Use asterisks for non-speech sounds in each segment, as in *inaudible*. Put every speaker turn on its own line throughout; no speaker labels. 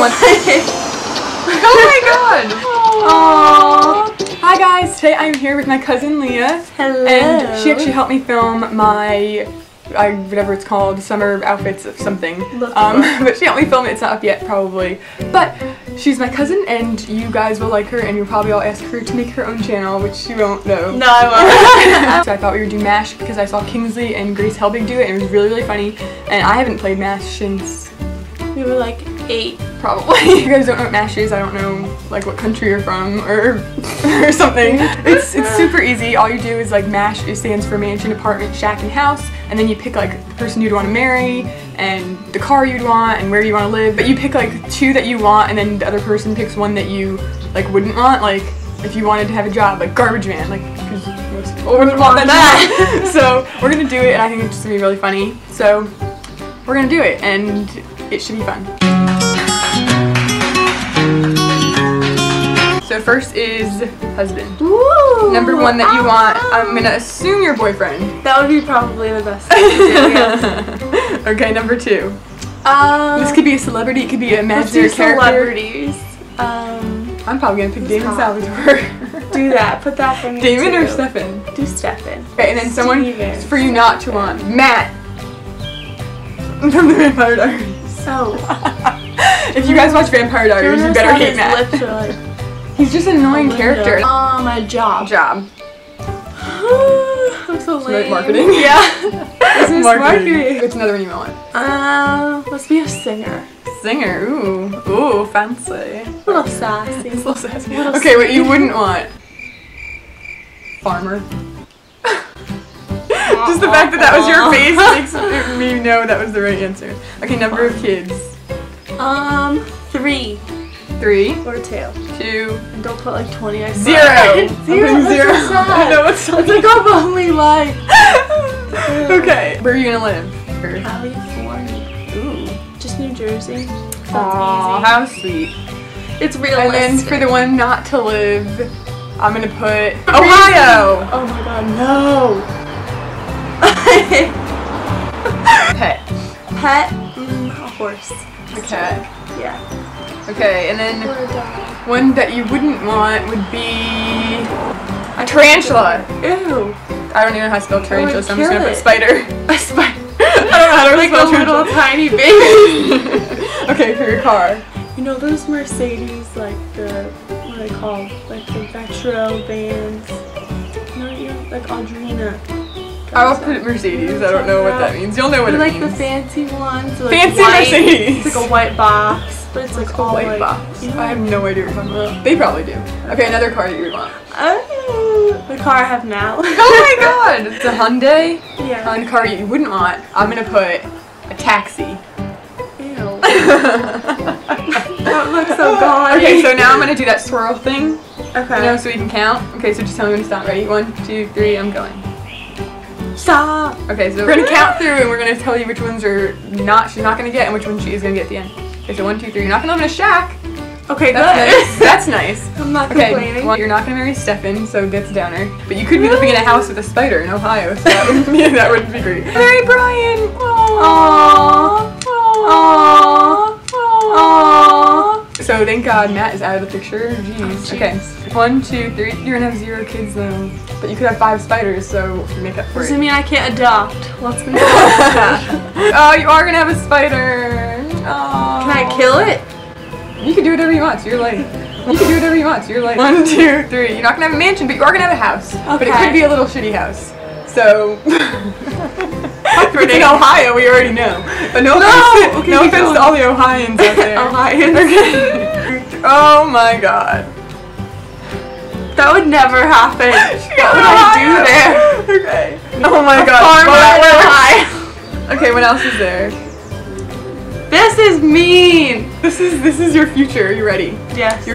one. *laughs* oh my god! Aww. Hi guys, today I'm here with my cousin Leah.
Hello.
And she actually helped me film my I, whatever it's called, summer outfits of something. Um, *laughs* but she helped me film it, it's not up yet probably. But she's my cousin and you guys will like her and you'll probably all ask her to make her own channel, which she won't know.
No, I
won't. *laughs* so I thought we would do MASH because I saw Kingsley and Grace Helbig do it and it was really, really funny. And I haven't played MASH since...
We were like eight.
Probably. *laughs* you guys don't know what MASH is, I don't know like what country you're from or *laughs* or something. It's it's super easy. All you do is like MASH it stands for mansion, apartment, shack, and house. And then you pick like the person you'd want to marry and the car you'd want and where you want to live. But you pick like two that you want and then the other person picks one that you like wouldn't want. Like if you wanted to have a job, like garbage man, like because most people wouldn't want that. *laughs* so we're gonna do it and I think it's just gonna be really funny. So we're gonna do it and it should be fun. So first is husband.
Ooh,
Number one that you want, I'm gonna assume your boyfriend.
That would be probably the best thing to do, yes. *laughs*
okay, number two.
Um,
this could be a celebrity, it could be an imaginary
let's do
character.
celebrities. Um,
I'm probably gonna pick Damon Salvatore. *laughs*
do that, put that for me
Damon
too.
or Stefan?
Do Stefan.
Okay, and then someone
Steven.
for you not to want. Matt. From the Vampire Diaries.
So. *laughs*
if you guys watch Vampire Diaries, you better hate Matt.
Lips are like,
He's just an annoying character.
Um, my job.
Job. *sighs*
I'm so
Smart
lame.
marketing.
Yeah. *laughs* Business marketing.
What's another one you want?
Um, let's be a singer.
Singer. Ooh. Ooh, fancy.
A little sassy.
It's *laughs* a little sassy.
Little
Okay, what you wouldn't want. Farmer. *laughs* Just the fact that that was your face makes me know that was the right answer. Okay, number of kids.
Um, three
Three,
or two.
two,
And don't put like 20. I *laughs* *laughs*
zero.
zero.
zero.
so. *laughs*
I know it's so
It's like I've only like
Okay, where are you gonna live?
California.
Ooh.
Just New Jersey. That's
Aw, how sweet.
It's
And
realistic.
then for the one not to live, I'm gonna put Ohio.
Oh my god, no.
Pet.
Pet, mm, a horse.
A cat.
Yeah.
Okay, and then
Or a dog.
one that you wouldn't want would be a tarantula.
Ew.
I don't even know how to spell tarantula, so I'm just gonna put spider. *laughs* A spider. *laughs* I don't know how to
Like
spell
a little
tarantula.
tiny *laughs* baby.
okay, for your car.
You know those Mercedes, like the, what are they called? Like the retro vans? No, you know, like Audrina.
I'll put Mercedes. I don't know what that means. You'll know what it
like the fancy ones. like,
Fancy
white.
Mercedes.
It's like a white box, but it's like
a
all
white
like,
box. I have no idea what you're talking about. They probably do. Okay, another car that you would want.
Oh, the car I have now. *laughs*
Oh my god! *laughs* It's a Hyundai.
yeah.
On car you wouldn't want. I'm gonna put a taxi.
Ew. *laughs* that looks so gaudy.
Okay, so now I'm gonna do that swirl thing.
Okay.
You know, so we can count. Okay, so just tell me when to stop. Ready? One, two, three. I'm going.
Stop.
Okay, so we're gonna count through and we're gonna tell you which ones are not she's not gonna get and which ones she is gonna get at the end. Okay, so one, two, three. You're not gonna live in a shack.
Okay,
That's
good.
nice. *laughs* That's nice.
I'm not
Okay,
complaining.
one, you're not gonna marry Stefan, so that's downer. But you could be living in a house with a spider in Ohio, so that would be *laughs* that would be great. Marry Brian.
Aww.
Aww. Aww. So thank God Matt is out of the picture. Jeez. Okay. One, two, three. You're gonna have zero kids though, but you could have five spiders, so make up for
Does
it.
it mean I can't adopt? Let's be *laughs*
oh, you are gonna have a spider. Oh.
Can I kill it?
You can do whatever you want. It's your life. You can do whatever you want. It's your life. One, two, three. You're not gonna have a mansion, but you are gonna have a house. But it could be a little shitty house. So. *laughs* it's in Ohio, we already know. But no,
No!
offense, to,
Okay,
no offense
going.
to all the Ohioans out there. *laughs*
Ohioans.
Okay. *laughs* oh my god.
That would never happen. *laughs* What would I do there?
Okay. Oh my
A
god.
farmer
Well,
Ohio.
Okay, what else is there?
This is mean.
This is this is your future. Are you ready?
Yes.
You're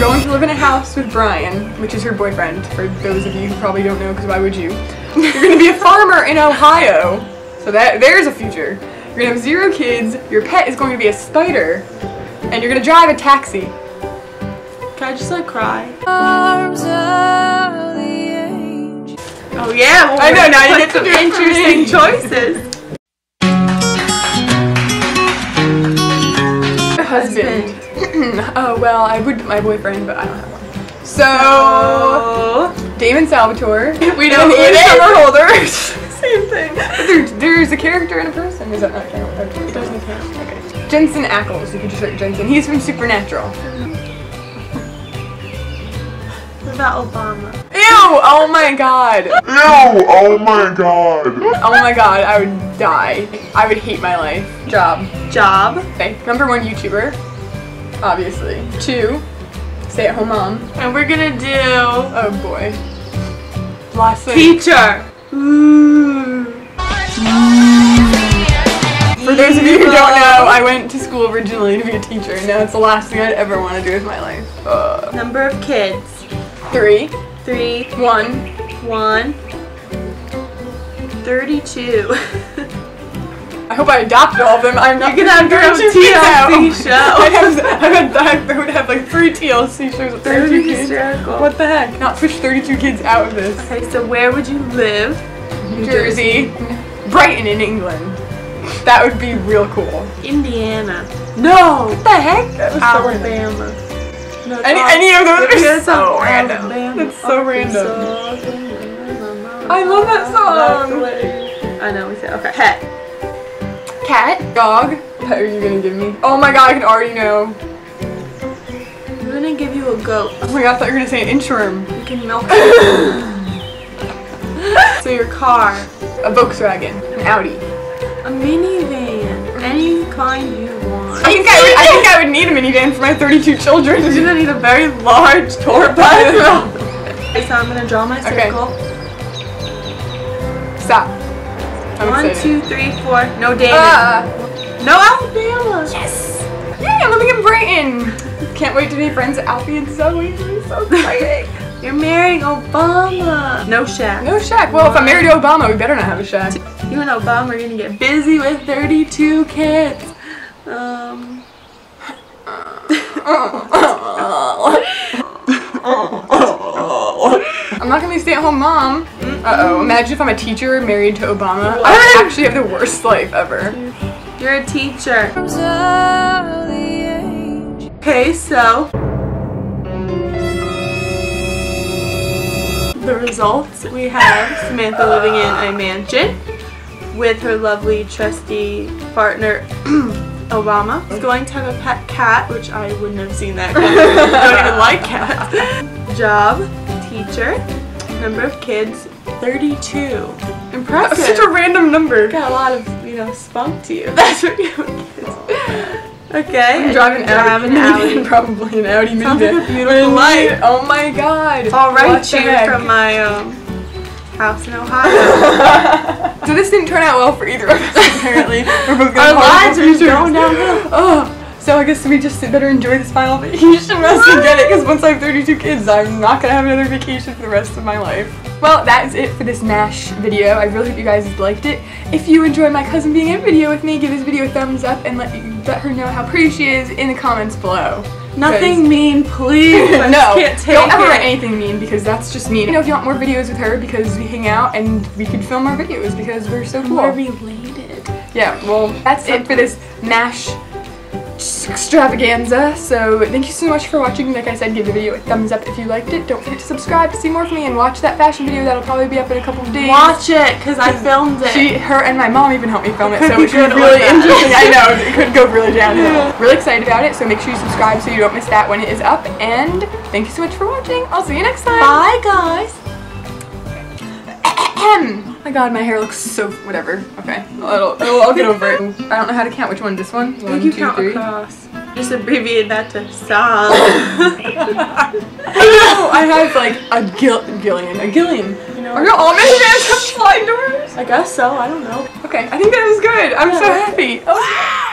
going to live in a house with Brian, which is her boyfriend, for those of you who probably don't know, because why would you? You're going to be a farmer in Ohio. So that there's a future. You're going to have zero kids, your pet is going to be a spider, and you're going to drive a taxi.
Can I just like cry? Oh yeah, well,
I know, now you get
some interesting choices.
husband oh *clears throat* well, I would my boyfriend, but I don't have one. So
Oh.
Damon Salvatore. *laughs*
We know
and
who
Ian
it is.
Somerhalder. *laughs* Same thing. But there, there's a character and a person. Is that not count? Okay.
It doesn't count.
Okay. Jensen Ackles. You could just write Jensen. He's from Supernatural.
What about Obama?
Ew! Oh my god.
Ew! Oh my god!
Oh my god, I would die. I would hate my life. Job.
Job.
Okay. Number one YouTuber. Obviously. Two. Stay at home mom.
And we're gonna do
Oh boy. Last
teacher. Ooh.
For those of you who don't know, I went to school originally to be a teacher, and now it's the last thing I'd ever want to do with my life. Uh,
Number of kids.
three,
Three,
one.
one, 32. *laughs*
I hope I adopt all of them. I'm not
You're gonna have your own
gonna figure it out.
TLC show.
I, have, I, would, I would have like three TLC shows with 32 kids.
hysterical.
What the heck? Not push 32 kids out of this.
Okay, so where would you live?
New Jersey, Brighton in England. That would be real cool.
Indiana.
No! What the heck? That was so.
Alabama. No,
Any, any of those are so random.
Alabama,
That's so random. I love that song.
I know, we said, okay. Pet.
Cat, dog. What are you gonna give me? Oh my god, I can already know.
I'm gonna give you a goat.
Oh my god, I thought you were gonna say an inchworm.
You can milk *laughs* it. *laughs* so your car.
A Volkswagen, an Audi.
A minivan. Any kind you want.
I think I would, I think I would need a minivan for my 32 children.
You're gonna need a very large tour *laughs* bus. So I'm gonna draw my
Okay.
circle.
Stop. I'm
One,
excited.
two, three, four. No David.
Ah.
no Alabama.
yes! Yay, I'm living in Brighton! Can't wait to be friends with Alfie and Zoe. This is so *laughs* exciting.
You're marrying Obama. No shack.
no shack. Well, if I'm married to Obama, we better not have a shack.
You and Obama are gonna get busy with 32 kids. Um. *laughs* *laughs*
I'm not gonna be a stay-at-home mom. Uh-oh. Imagine if I'm a teacher married to Obama. I would actually have the worst life ever.
You're a teacher.
Arms of the angel.
Okay, so the results we have Samantha living in a mansion with her lovely trusty partner *clears throat* Obama. Is going to have a pet cat, which I wouldn't have seen that. coming. I don't even like cats. *laughs* Job, teacher, number of kids, 32. Impressive.
That was such a random number.
got a lot of, you know, spunk to you. *laughs* That's what you kids. *laughs* Okay.
I'm driving
drive
Audi,
an Audi. *laughs*
probably an Audi minivan.
Sounds like a beautiful
And-
life.
Oh my god.
I'll write
What the
you from my um, house in Ohio.
So this didn't turn out well for either of us. Apparently, we're both
Our
going
lives are just going downhill.
Oh, so I guess we just better enjoy this final vacation *laughs* unless we get it. Because once I have 32 kids, I'm not gonna have another vacation for the rest of my life. Well, that is it for this MASH video. I really hope you guys liked it. If you enjoyed my cousin being in a video with me, give this video a thumbs up and let let her know how pretty she is in the comments below.
Nothing mean, please. *laughs*
No, don't ever write anything mean because that's just mean. You know, if you want more videos with her because we hang out and we could film our videos because we're so cool.
We're related.
Yeah, well, that's it for this MASH extravaganza. So thank you so much for watching. Like I said, give the video a thumbs up if you liked it. Don't forget to subscribe to see more from me and watch that fashion video that'll probably be up in a couple of days.
Watch it, because I filmed it.
She, her, and my mom even helped me film it, so *laughs* it should be really interesting. I know, it could go really downhill. Really excited about it, so make sure you subscribe so you don't miss that when it is up. And thank you so much for watching. I'll see you next time.
Bye, guys. *clears throat*
Oh my god, my hair looks so whatever. Okay, I'll, I'll, I'll get over it. *laughs* I don't know how to count which one. This one?
I
One,
you
two,
count
three.
across. Just abbreviate that to song. *laughs* *laughs*
Oh, I have like a gil- gillion, a gillion.
You know,
Are you all have slide doors?
I guess so. I don't know.
Okay, I think that was good. I'm so happy. Oh.